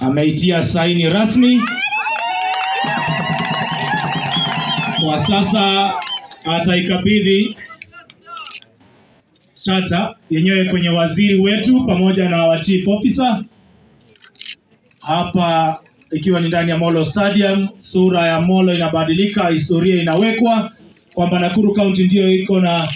ameitia saini rasmi. Kwa sasa ataikabidhi shata yenyewe kwenye waziri wetu pamoja na wa chief officer hapa ikiwa ni ndani ya Molo Stadium. Sura ya Molo inabadilika, historia inawekwa kwamba Nakuru County ndiyo iko na